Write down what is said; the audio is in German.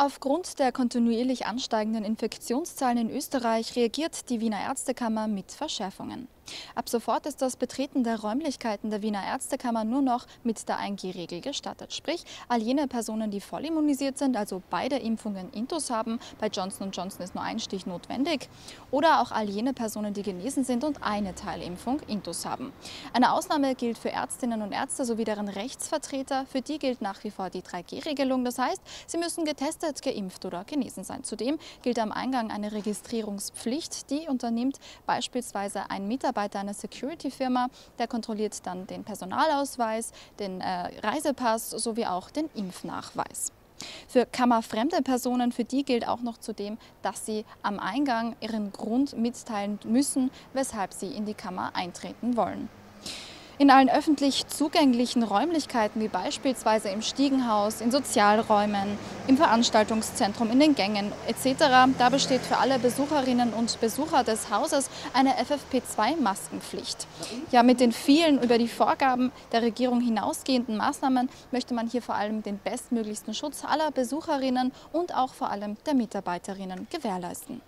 Aufgrund der kontinuierlich ansteigenden Infektionszahlen in Österreich reagiert die Wiener Ärztekammer mit Verschärfungen. Ab sofort ist das Betreten der Räumlichkeiten der Wiener Ärztekammer nur noch mit der 1G-Regel gestattet. Sprich, all jene Personen, die voll immunisiert sind, also beide Impfungen Intus haben, bei Johnson Johnson ist nur ein Stich notwendig, oder auch all jene Personen, die genesen sind und eine Teilimpfung Intus haben. Eine Ausnahme gilt für Ärztinnen und Ärzte sowie deren Rechtsvertreter. Für die gilt nach wie vor die 3G-Regelung. Das heißt, sie müssen getestet, geimpft oder genesen sein. Zudem gilt am Eingang eine Registrierungspflicht. Die unternimmt beispielsweise ein Mitarbeiter Mitarbeiter einer Security-Firma. Der kontrolliert dann den Personalausweis, den äh, Reisepass sowie auch den Impfnachweis. Für kammerfremde Personen, für die gilt auch noch zudem, dass sie am Eingang ihren Grund mitteilen müssen, weshalb sie in die Kammer eintreten wollen. In allen öffentlich zugänglichen Räumlichkeiten, wie beispielsweise im Stiegenhaus, in Sozialräumen, im Veranstaltungszentrum, in den Gängen etc., da besteht für alle Besucherinnen und Besucher des Hauses eine FFP2-Maskenpflicht. Ja, mit den vielen über die Vorgaben der Regierung hinausgehenden Maßnahmen möchte man hier vor allem den bestmöglichsten Schutz aller Besucherinnen und auch vor allem der Mitarbeiterinnen gewährleisten.